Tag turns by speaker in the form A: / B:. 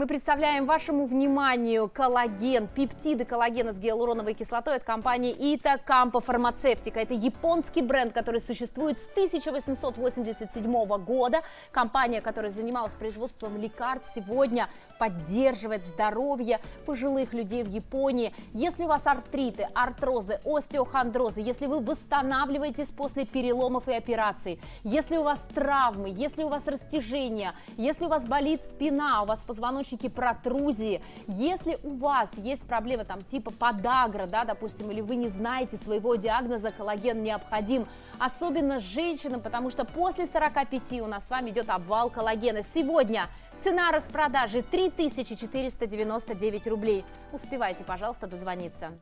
A: Мы представляем вашему вниманию коллаген, пептиды коллагена с гиалуроновой кислотой от компании Campo Pharmaceutica. Это японский бренд, который существует с 1887 года. Компания, которая занималась производством лекарств, сегодня поддерживает здоровье пожилых людей в Японии. Если у вас артриты, артрозы, остеохондрозы, если вы восстанавливаетесь после переломов и операций, если у вас травмы, если у вас растяжения, если у вас болит спина, у вас позвоночник позвоночнике протрузии. Если у вас есть проблемы там типа подагра, да, допустим, или вы не знаете своего диагноза, коллаген необходим, особенно женщинам, потому что после 45 у нас с вами идет обвал коллагена. Сегодня цена распродажи 3499 рублей. Успевайте, пожалуйста, дозвониться.